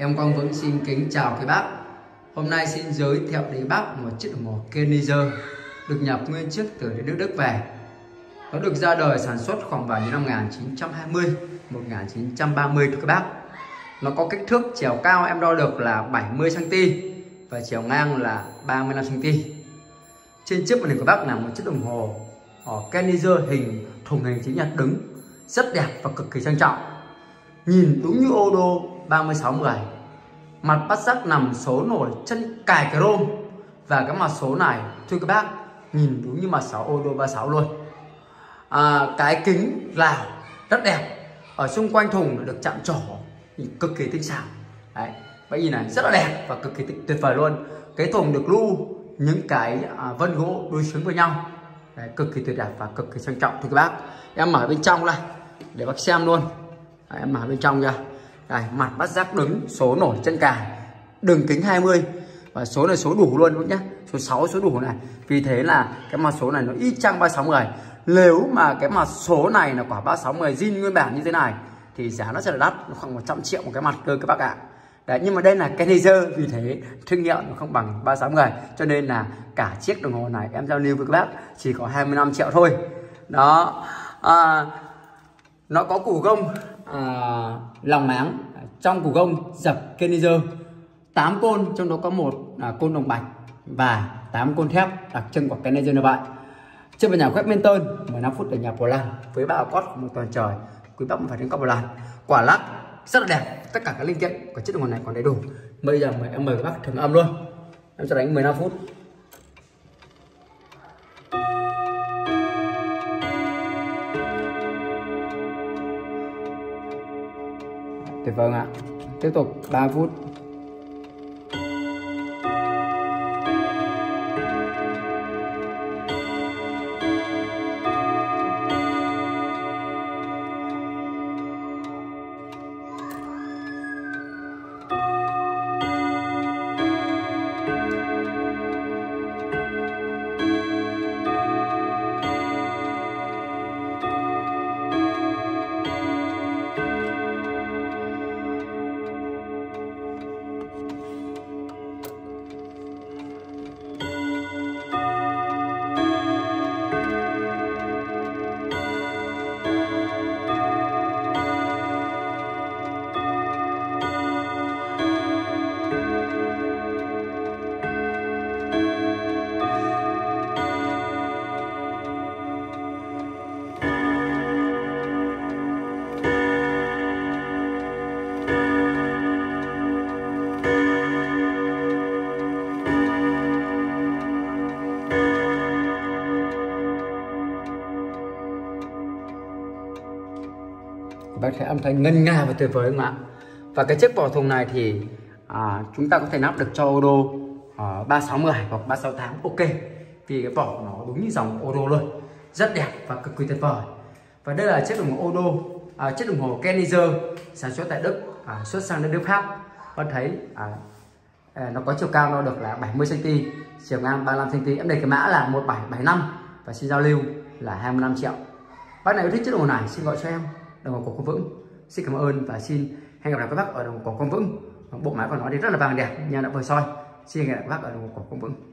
Em Quang Vững xin kính chào quý bác. Hôm nay xin giới thiệu đến bác một chiếc đồng hồ Kenizer được nhập nguyên chiếc từ nước Đức về. Nó được ra đời sản xuất khoảng vào những năm 1920, 1930 các bác. Nó có kích thước chiều cao em đo được là 70 cm và chiều ngang là 35 cm. Trên chiếc màn hình của bác là một chiếc đồng hồ Kenizer hình thùng hình chữ nhật đứng rất đẹp và cực kỳ trang trọng nhìn đúng như ô đô 36 10 mặt bắt giác nằm số nổi chân cài cái rôm. Và cái mặt số này thưa các bác nhìn đúng như mặt 6 ô đô 36 luôn. À, cái kính là rất đẹp. Ở xung quanh thùng được chạm trổ. Cực kỳ tinh xảo. Đấy vậy nhìn này rất là đẹp và cực kỳ tuyệt vời luôn. Cái thùng được lưu những cái à, vân gỗ đối xứng với nhau. Đấy, cực kỳ tuyệt đẹp và cực kỳ trang trọng thưa các bác. Em mở bên trong này để bác xem luôn. Đấy, em mở bên trong kìa đây mặt bắt giác đứng số nổi chân cài. Đường kính 20 và số này số đủ luôn luôn nhé số 6 số đủ này. Vì thế là cái mặt số này nó ít chăng 360 nếu mà cái mặt số này là quả 360 zin nguyên bản như thế này thì giá nó sẽ là đắt. Khoảng 100 triệu một cái mặt cơ các bác ạ. Đấy, nhưng mà đây là cái vì thế thương hiệu nó không bằng 360 cho nên là cả chiếc đồng hồ này em giao lưu với các bác chỉ có 25 triệu thôi. Đó. À, nó có củ gông. À, lòng máng. Trong củ gông dập Kenizer 8 côn trong đó có một à, côn đồng bạch và 8 côn thép đặc trưng của Kenizer như vậy trên nhà web Menton 15 phút ở nhà lan với bao cót một toàn trời. Quý bác phải đến của lan quả lắc rất là đẹp. Tất cả các linh kiện của chiếc đồng hồ này còn đầy đủ. Bây giờ mời em mời các bác thử âm luôn. Em sẽ đánh 15 phút. Tuyệt vời ạ. Tiếp tục 3 phút. Bác thấy âm thanh ngân nga và tuyệt vời không ạ? Và cái chiếc vỏ thùng này thì à, chúng ta có thể nắp được cho ô đô à, 360 hoặc 368 ok. Vì cái vỏ nó đúng như dòng ô đô luôn rất đẹp và cực kỳ tuyệt vời. Và đây là chiếc đồng hồ ô đô à, chiếc đồng hồ Kenizer sản xuất tại Đức à, xuất sang đến nước pháp. Bạn thấy à, à, nó có chiều cao nó được là 70 cm chiều ngang 35 cm em để cái mã là 1775 và xin giao lưu là 25 triệu. Bác nào yêu thích chiếc đồng hồ này xin gọi cho em đồng hồ cổ Quang Vững. Xin cảm ơn và xin hẹn gặp lại các bác ở đồng hồ cổ Quang Vững. Bộ máy của nó thì rất là vàng đẹp, nhà đã vừa soi. Xin hẹn gặp lại các bác ở đồng hồ cổ Quang Vững.